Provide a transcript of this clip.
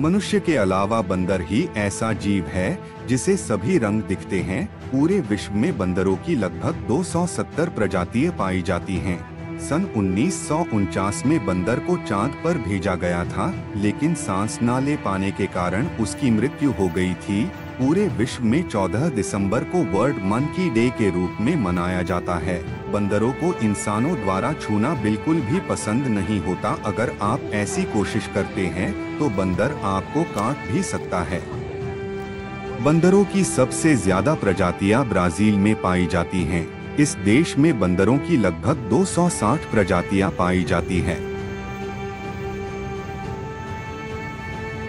मनुष्य के अलावा बंदर ही ऐसा जीव है, जिसे सभी रंग दिखते हैं पूरे विश्व में बंदरों की लगभग 270 प्रजातियाँ पाई जाती हैं। सन उन्नीस सौ उनचास में बंदर को चाँद पर भेजा गया था, लेकिन सांस न ले पाने के कारण उसकी मृत्यु हो गई थी पूरे विश्व में 14 दिसंबर को वर्ल्ड मंकी डे के रूप में मनाया जाता है बंदरों को इंसानों द्वारा छूना बिल्कुल भी पसंद नहीं होता अगर आप ऐसी कोशिश करते हैं तो बंदर आपको काट भी सकता है बंदरों की सबसे ज़्यादा प्रजातियाँ ब्राज़ील में पाई जाती हैं। इस देश में बंदरों की लगभग 260 प्रजातियाँ पाई जाती हैं।